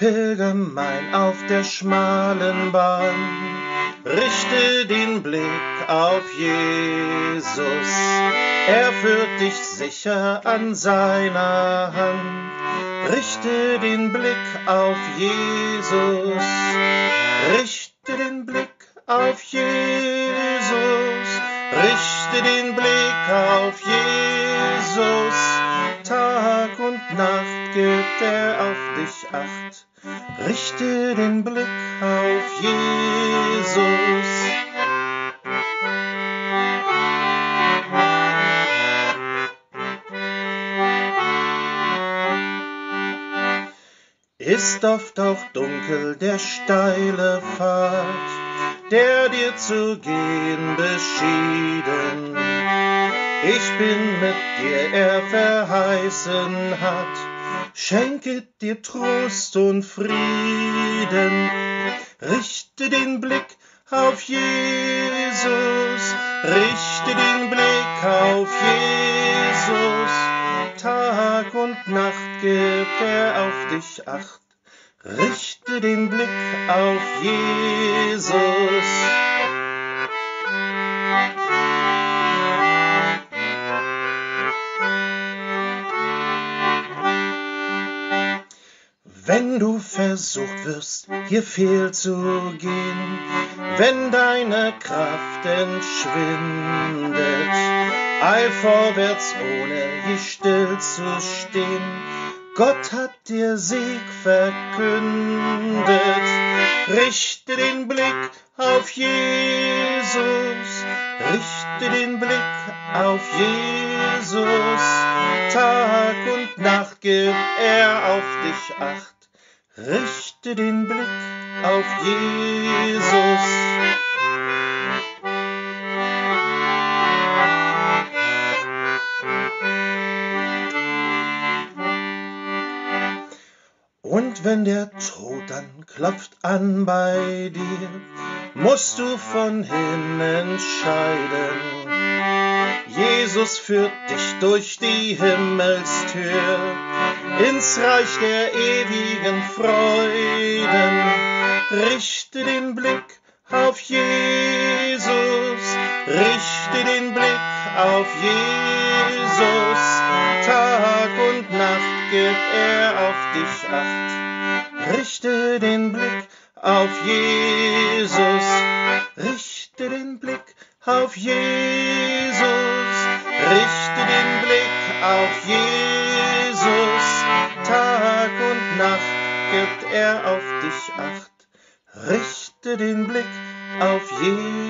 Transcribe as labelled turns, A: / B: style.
A: Pilgermein auf der schmalen Bahn, richte den Blick auf Jesus. Er führt dich sicher an seiner Hand. Richte den Blick auf Jesus. Richte den Blick auf Jesus. Richte den Blick auf Jesus. Tag und Nacht gibt er. Richte den Blick auf Jesus. Ist oft auch dunkel der steile Pfad, der dir zu gehen beschieden. Ich bin mit dir, er verheißen hat schenket dir Trost und Frieden. Richte den Blick auf Jesus, richte den Blick auf Jesus. Tag und Nacht gibt er auf dich acht. Richte den Blick auf Jesus. Wenn du versucht wirst, hier fehlzugehen, wenn deine Kraft entschwindet, eil vorwärts, ohne je still zu stehen. Gott hat dir Sieg verkündet. Richte den Blick auf Jesus, richte den Blick auf Jesus. Tag und Nacht gibt er auf dich acht. Richte den Blick auf Jesus. Und wenn der Tod dann klopft an bei dir, musst du von hinnen scheiden. Jesus führt dich durch die Himmelstür ins Reich der ewigen Freuden. Richte den Blick auf Jesus, richte den Blick auf Jesus. Tag und Nacht gibt er auf dich acht. Richte den Blick auf Jesus, richte den Blick auf Jesus, richte den Blick auf Jesus. Er auf dich acht. Richte den Blick auf Jesus.